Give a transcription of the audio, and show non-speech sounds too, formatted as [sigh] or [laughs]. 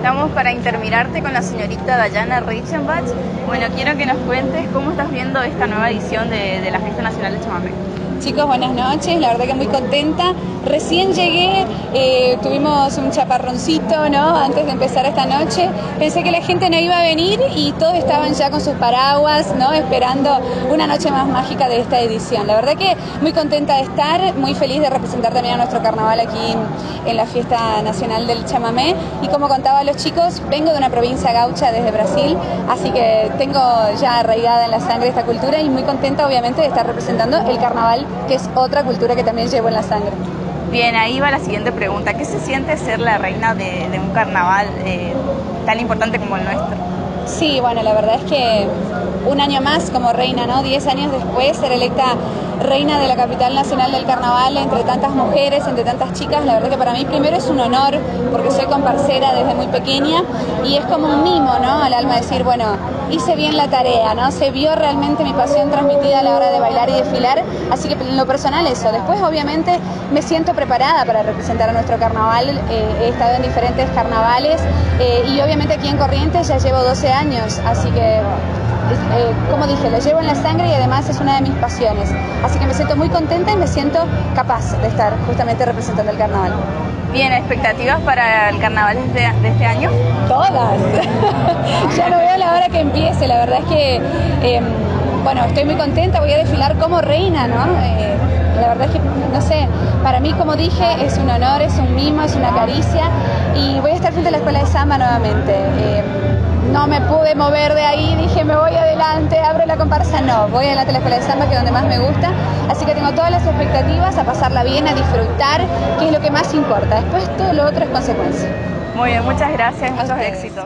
Estamos para intermirarte con la señorita Dayana Reichenbach. Bueno, quiero que nos cuentes cómo estás viendo esta nueva edición de, la Fiesta Nacional de Chamamé. Chicos, buenas noches, la verdad que muy contenta. Recién llegué, eh, tuvimos un chaparroncito, ¿no? Antes de empezar esta noche. Pensé que la gente no iba a venir y todos estaban ya con sus paraguas, ¿no? Esperando una noche más mágica de esta edición. La verdad que muy contenta de estar, muy feliz de representar también a nuestro carnaval aquí en, la Fiesta Nacional del Chamamé. Y como contaba a los chicos, vengo de una provincia gaucha desde Brasil, así que tengo ya arraigada en la sangre esta cultura y muy contenta obviamente de estar representando el carnaval que es otra cultura que también llevo en la sangre. Bien, ahí va la siguiente pregunta. ¿Qué se siente ser la reina de, un carnaval eh, tan importante como el nuestro? Sí, bueno, la verdad es que un año más como reina, ¿no? Diez años después, ser electa reina de la capital nacional del carnaval entre tantas mujeres, entre tantas chicas, la verdad que para mí primero es un honor porque soy comparcera desde muy pequeña y es como un mimo, ¿no? Al alma decir, bueno, hice bien la tarea, ¿no? Se vio realmente mi pasión transmitida a la hora de bailar y desfilar, así que en lo personal eso. Después obviamente me siento preparada para representar a nuestro carnaval, eh, he estado en diferentes carnavales eh, y obviamente aquí en Corrientes ya llevo 12 años, así que eh, como dije, lo llevo en la sangre y además es una de mis pasiones. Así que me siento muy contenta y me siento capaz de estar justamente representando el carnaval. Bien, ¿expectativas para el carnaval de, este año? Todas. [laughs] ya no veo la hora que empiece. La verdad es que, em, bueno, estoy muy contenta. Voy a desfilar como reina, ¿no? Eh, la verdad es que, no sé, para mí, como dije, es un honor, es un mimo, es una caricia. Y voy a estar frente a la escuela de samba nuevamente. Em, no me pude mover de ahí, dije me voy adelante, abro la comparsa, no, voy adelante a la escuela de samba que es donde más me gusta, así que tengo todas las expectativas a pasarla bien, a disfrutar, que es lo que más importa, después todo lo otro es consecuencia. Muy bien, muchas gracias, muchos éxitos.